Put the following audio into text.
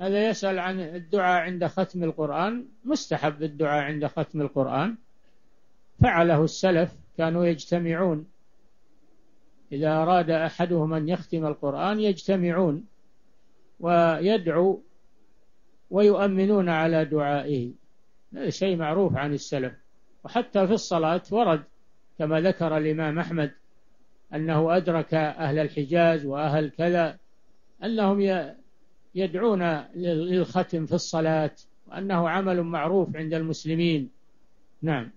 هذا يسأل عن الدعاء عند ختم القرآن مستحب الدعاء عند ختم القرآن. فعله السلف كانوا يجتمعون. إذا أراد أحدهم أن يختم القرآن يجتمعون ويدعو ويؤمنون على دعائه. هذا شيء معروف عن السلف. وحتى في الصلاة ورد كما ذكر الإمام أحمد أنه أدرك أهل الحجاز وأهل كذا أنهم يدعون للختم في الصلاة وأنه عمل معروف عند المسلمين. نعم.